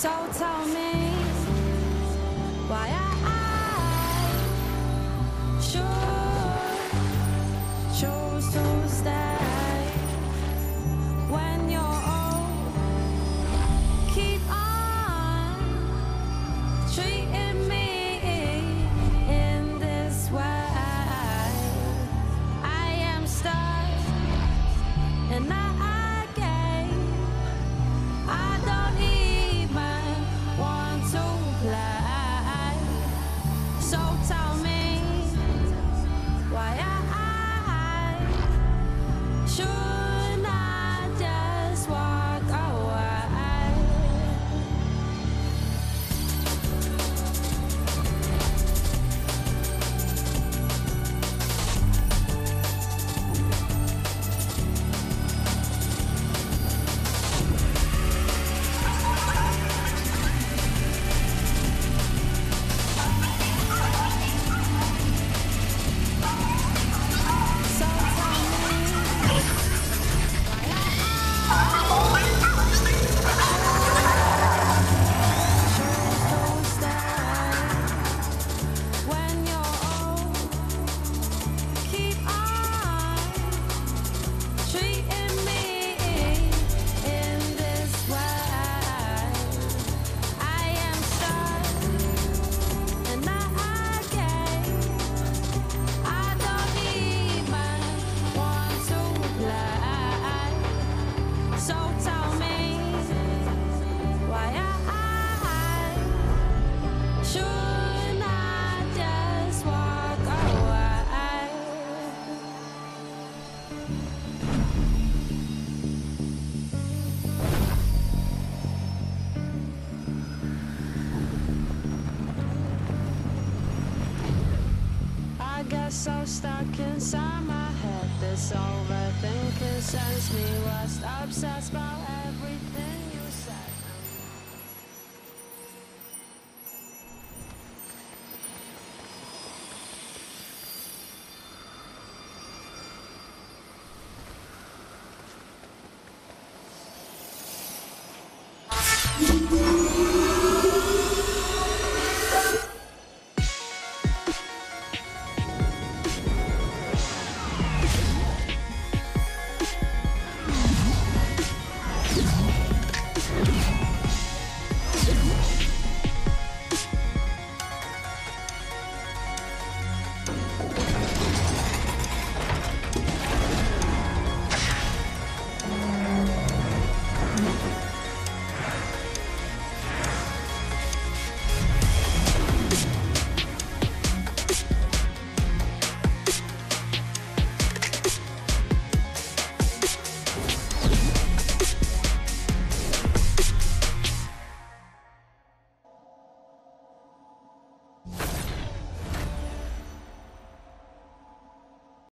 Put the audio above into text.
So tell me why I should choose to stay when you're old. Keep on treating. so stuck inside my head. This overthinking sends me west Obsessed by